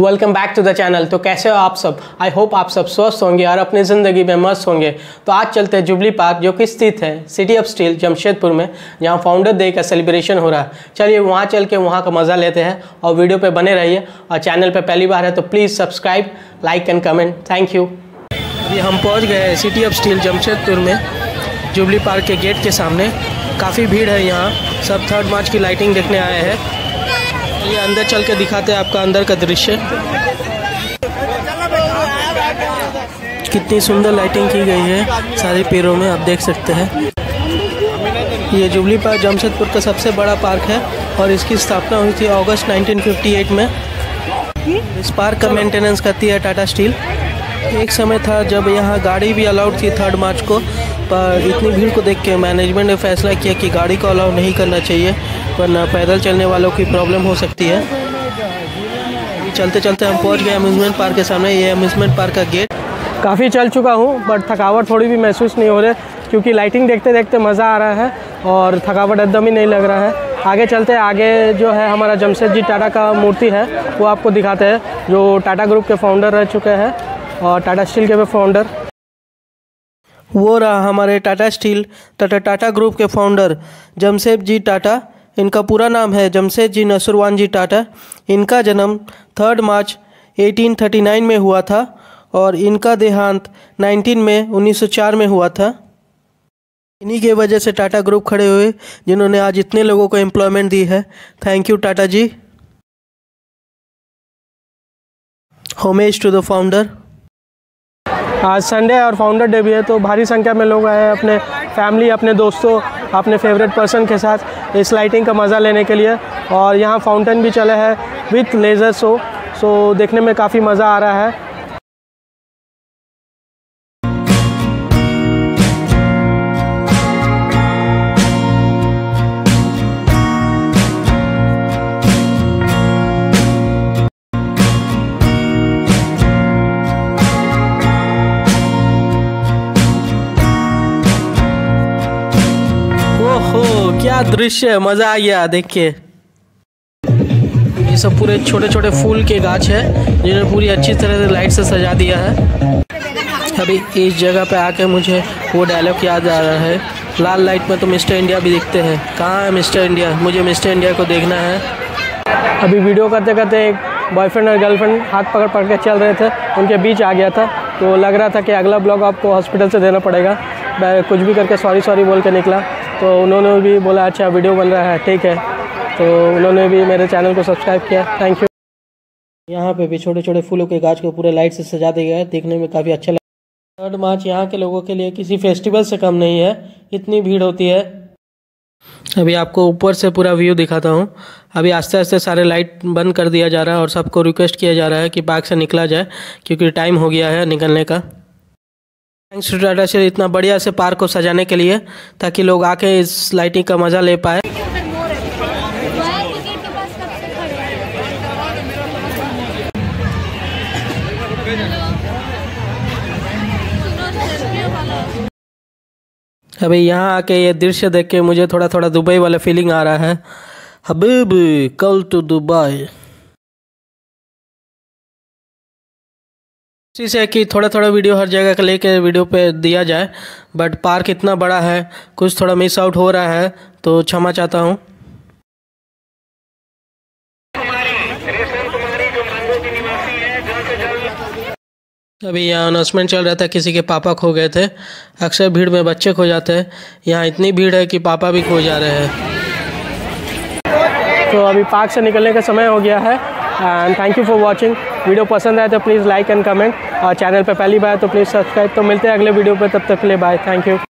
Welcome back to the channel तो कैसे हो आप सब? आई होप आप सब स्वस्थ होंगे और अपनी ज़िंदगी में मस्त होंगे। तो आज चलते हैं जुबली पार्क जो कि स्थित है सिटी ऑफ़ स्टील जमशेदपुर में, जहाँ फाउंडर डे का सेलिब्रेशन हो रहा है। चलिए वहाँ चल के वहाँ का मज़ा लेते हैं और वीडियो पे बने रहिए। और चैनल पे पहली बार है तो please subscribe like and comment thank you अभी हम पहुँच गए हैं सिटी ऑफ़ स्टील जमशेदपुर में जुबली पार्क के गेट के सामने। काफ़ी भीड़ है यहाँ। सब थर्ड मार्च की लाइटिंग देखने आए हैं। ये अंदर चल के दिखाते हैं आपका अंदर का दृश्य। कितनी सुंदर लाइटिंग की गई है सारे पेड़ों में, आप देख सकते हैं। ये जुबली पार्क, जमशेदपुर का सबसे बड़ा पार्क है और इसकी स्थापना हुई थी अगस्त 1958 में। इस पार्क का मेंटेनेंस करती है टाटा स्टील एक समय था जब यहाँ गाड़ी भी अलाउड थी थर्ड मार्च को, पर इतनी भीड़ को देख के मैनेजमेंट ने फैसला किया कि गाड़ी को अलाउ नहीं करना चाहिए। वरना पैदल चलने वालों की प्रॉब्लम हो सकती है। चलते चलते हम पहुँच गए अम्यूज़मेंट पार्क के सामने। ये अम्यूज़मेंट पार्क का गेट। काफ़ी चल चुका हूँ बट थकावट थोड़ी भी महसूस नहीं हो रही, क्योंकि लाइटिंग देखते देखते मज़ा आ रहा है और थकावट एकदम ही नहीं लग रहा है। आगे चलते, आगे जो है हमारा जमशेद जी टाटा का मूर्ति है, वो आपको दिखाते हैं, जो टाटा ग्रुप के फाउंडर रह चुके हैं और टाटा स्टील के भी फाउंडर वो रहा हमारे टाटा स्टील टाटा टाटा ग्रुप के फाउंडर जमशेद जी टाटा। इनका पूरा नाम है जमशेद जी नसुरवान जी टाटा। इनका जन्म थर्ड मार्च 1839 में हुआ था और इनका देहांत 19 में 1904 में हुआ था। इन्हीं के वजह से टाटा ग्रुप खड़े हुए, जिन्होंने आज इतने लोगों को एम्प्लॉयमेंट दी है। Thank you Tata ji. Homage to the founder आज संडे और फाउंडर डे भी है तो भारी संख्या में लोग आए अपने फैमिली अपने दोस्तों अपने फेवरेट पर्सन के साथ इस लाइटिंग का मज़ा लेने के लिए। और यहाँ फाउंटेन भी चले है विथ लेज़र शो सो देखने में काफ़ी मज़ा आ रहा है। दृश्य है, मज़ा आ गया देख के ये सब पूरे छोटे छोटे फूल के गाछ है जिन्हें पूरी अच्छी तरह से लाइट से सजा दिया है। अभी इस जगह पे आके मुझे वो डायलॉग याद आ रहा है। लाल लाइट में तो मिस्टर इंडिया भी दिखते हैं। कहाँ है मिस्टर इंडिया? मुझे मिस्टर इंडिया को देखना है। अभी वीडियो करते करते एक बॉयफ्रेंड और गर्लफ्रेंड हाथ पकड़ पकड़ के चल रहे थे। उनके बीच आ गया था। तो लग रहा था कि अगला ब्लॉग आपको हॉस्पिटल से देना पड़ेगा। मैं कुछ भी करके सॉरी सॉरी बोल के निकला। तो उन्होंने भी बोला अच्छा वीडियो बन रहा है, ठीक है। तो उन्होंने भी मेरे चैनल को सब्सक्राइब किया। थैंक यू यहाँ पे भी छोटे छोटे फूलों के गाछ को पूरे लाइट से सजा दिया गया है। देखने में काफ़ी अच्छा लगा थर्ड मार्च यहाँ के लोगों के लिए किसी फेस्टिवल से कम नहीं है। इतनी भीड़ होती है। अभी आपको ऊपर से पूरा व्यू दिखाता हूँ। अभी आस्ते आस्ते सारे लाइट बंद कर दिया जा रहा है और सबको रिक्वेस्ट किया जा रहा है कि पार्क से निकला जाए, क्योंकि टाइम हो गया है निकलने का। थैंक्स टू टाटा से इतना बढ़िया से पार्क को सजाने के लिए, ताकि लोग आके इस लाइटिंग का मज़ा ले पाए। अभी यहाँ आके ये दृश्य देख के मुझे थोड़ा थोड़ा दुबई वाला फीलिंग आ रहा है। हबीब, कल टू दुबई। इसी से कि थोड़ा थोड़ा वीडियो हर जगह का लेके वीडियो पे दिया जाए बट पार्क इतना बड़ा है, कुछ थोड़ा मिस आउट हो रहा है तो क्षमा चाहता हूँ। अभी यहाँ अनाउंसमेंट चल रहा था, किसी के पापा खो गए थे। अक्सर भीड़ में बच्चे खो जाते हैं। यहाँ इतनी भीड़ है कि पापा भी खो जा रहे हैं। तो अभी पार्क से निकलने का समय हो गया है and thank you for watching video पसंद आए तो प्लीज़ लाइक एंड कमेंट। और चैनल पर पहली बार तो प्लीज़ सब्सक्राइब। तो मिलते हैं अगले वीडियो पर तब तक के लिए बाय। Thank you.